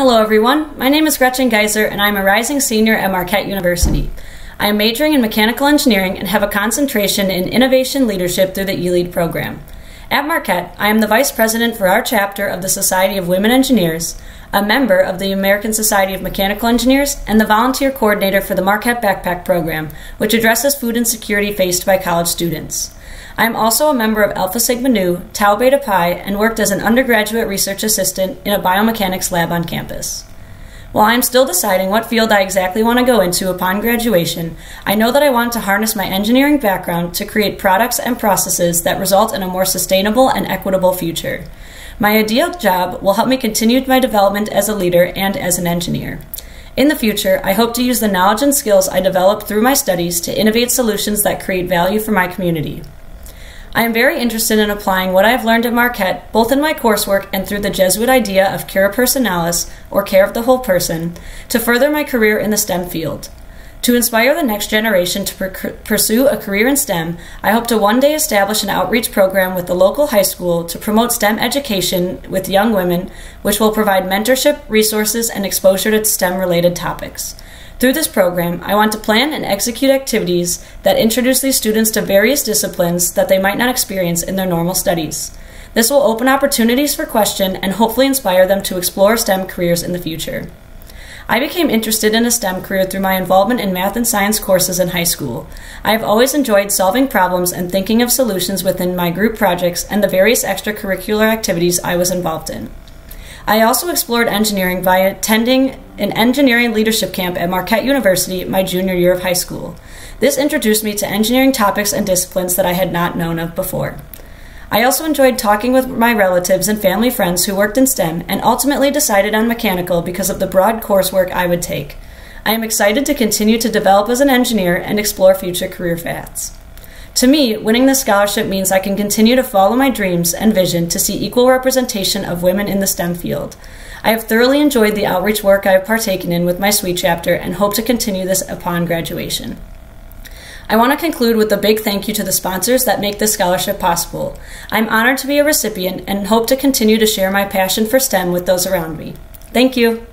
Hello, everyone. My name is Gretchen Geiser, and I'm a rising senior at Marquette University. I am majoring in mechanical engineering and have a concentration in innovation leadership through the eLead program. At Marquette, I am the vice president for our chapter of the Society of Women Engineers, a member of the American Society of Mechanical Engineers, and the volunteer coordinator for the Marquette Backpack Program, which addresses food insecurity faced by college students. I am also a member of Alpha Sigma Nu, Tau Beta Pi, and worked as an undergraduate research assistant in a biomechanics lab on campus. While I am still deciding what field I exactly want to go into upon graduation, I know that I want to harness my engineering background to create products and processes that result in a more sustainable and equitable future. My ideal job will help me continue my development as a leader and as an engineer. In the future, I hope to use the knowledge and skills I developed through my studies to innovate solutions that create value for my community. I am very interested in applying what I have learned at Marquette, both in my coursework and through the Jesuit idea of cura personalis, or care of the whole person, to further my career in the STEM field. To inspire the next generation to per- pursue a career in STEM, I hope to one day establish an outreach program with the local high school to promote STEM education with young women, which will provide mentorship, resources, and exposure to STEM related topics. Through this program, I want to plan and execute activities that introduce these students to various disciplines that they might not experience in their normal studies. This will open opportunities for question and hopefully inspire them to explore STEM careers in the future. I became interested in a STEM career through my involvement in math and science courses in high school. I have always enjoyed solving problems and thinking of solutions within my group projects and the various extracurricular activities I was involved in. I also explored engineering by attending an engineering leadership camp at Marquette University my junior year of high school. This introduced me to engineering topics and disciplines that I had not known of before. I also enjoyed talking with my relatives and family friends who worked in STEM and ultimately decided on mechanical because of the broad coursework I would take. I am excited to continue to develop as an engineer and explore future career paths. To me, winning this scholarship means I can continue to follow my dreams and vision to see equal representation of women in the STEM field. I have thoroughly enjoyed the outreach work I have partaken in with my SWE chapter and hope to continue this upon graduation. I want to conclude with a big thank you to the sponsors that make this scholarship possible. I'm honored to be a recipient and hope to continue to share my passion for STEM with those around me. Thank you.